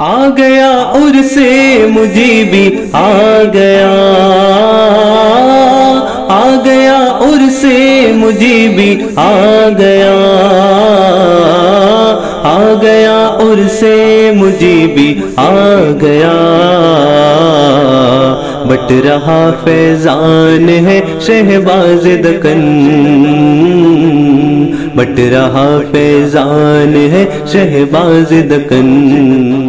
आ गया और से मुझे भी आ गया। आ गया और से मुझे भी आ गया। आ गया और से मुझे भी आ गया। बट रहा फैजान है शहबाज दकन। बट रहा फैजान है शहबाज दकन।